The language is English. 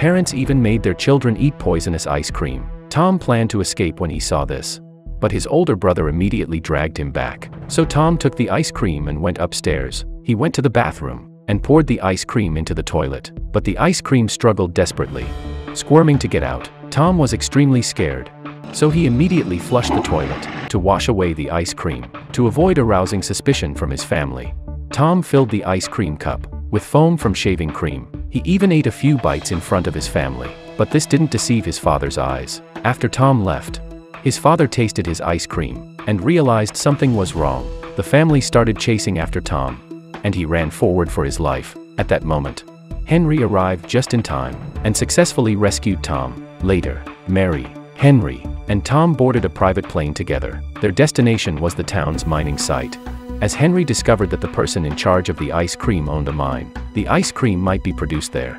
Parents even made their children eat poisonous ice cream. Tom planned to escape when he saw this. But his older brother immediately dragged him back. So Tom took the ice cream and went upstairs. He went to the bathroom and poured the ice cream into the toilet. But the ice cream struggled desperately. Squirming to get out, Tom was extremely scared. So he immediately flushed the toilet to wash away the ice cream, to avoid arousing suspicion from his family. Tom filled the ice cream cup with foam from shaving cream. He even ate a few bites in front of his family. But this didn't deceive his father's eyes. After Tom left, his father tasted his ice cream and realized something was wrong. The family started chasing after Tom, and he ran forward for his life. At that moment, Henry arrived just in time and successfully rescued Tom. Later, Mary, Henry, and Tom boarded a private plane together. Their destination was the town's mining site. As Henry discovered that the person in charge of the ice cream owned a mine, the ice cream might be produced there.